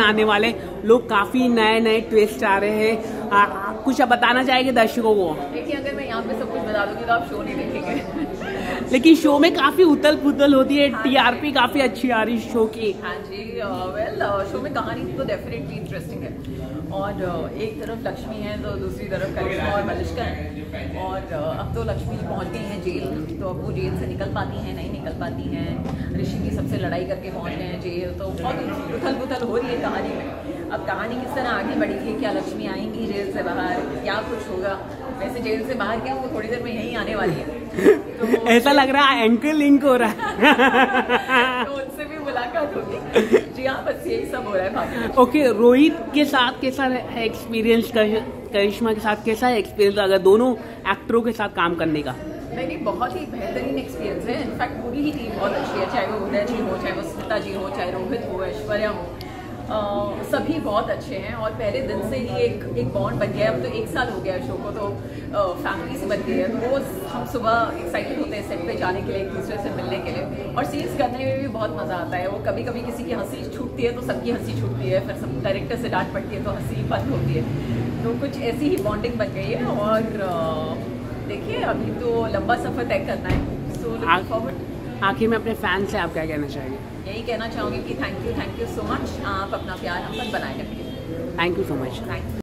आने वाले लोग काफ़ी नए नए ट्विस्ट आ रहे हैं। आ, कुछ अब बताना चाहेंगे दर्शकों को? देखिए अगर मैं यहाँ पे सब कुछ बता दूँगी तो आप शो नहीं देखेंगे। लेकिन शो में काफ़ी उथल पुथल होती है। टीआरपी काफ़ी अच्छी आ रही है शो की। हाँ जी वेल शो में कहानी तो डेफिनेटली इंटरेस्टिंग है। और एक तरफ़ लक्ष्मी है तो दूसरी तरफ़ करिश्मा और मलिश्का है। और अब तो लक्ष्मी पहुँच गई हैं जेल तो अब वो जेल से निकल पाती हैं नहीं निकल पाती हैं? ऋषि की सबसे लड़ाई करके पहुँच गए हैं जेल तो बहुत उथल पुथल हो रही है कहानी में। अब कहानी किस तरह आगे बढ़ेगी क्या लक्ष्मी आएँगी जेल से बाहर? क्या कुछ होगा? वैसे जेल से बाहर क्या वो थोड़ी देर में यहीं आने वाली है। तो ऐसा लग रहा है एंकल लिंक हो रहा है। तो उनसे भी मुलाकात होगी। जी हाँ बस यही सब हो रहा है ओके रोहित के साथ कैसा है एक्सपीरियंस करिश्मा के साथ कैसा है एक्सपीरियंस अगर दोनों एक्टरों के साथ काम करने का। नहीं नहीं बहुत ही बेहतरीन एक्सपीरियंस है। इनफैक्ट पूरी ही टीम बहुत अच्छी है चाहे वो उदय जी हो चाहे वो स्मिता जी हो चाहे रोहित हो ऐश्वर्या हो। अ, सभी बहुत अच्छे हैं और पहले दिन से ही एक एक बॉन्ड बन गया है। अब तो एक साल हो गया शो को तो फैमिली से बन गई है। तो रोज़ हम सुबह एक्साइटेड होते हैं सेट पे जाने के लिए एक दूसरे से मिलने के लिए। और सीन्स करने में भी बहुत मज़ा आता है। वो कभी कभी किसी की हँसी छूटती है तो सबकी हँसी छूटती है। फिर सब डायरेक्टर से डांट पड़ती है तो हँसी बंद होती है। तो कुछ ऐसी ही बॉन्डिंग बन गई है और देखिए अभी तो लंबा सफ़र तय करना है। सो फॉरवर्ड आखिर में अपने फ़ैन से आप क्या कहना चाहेंगे? यही कहना चाहूँगी कि thank you thank you so much आप अपना प्यार हम पर बनाए रखिए। Thank you so much thank you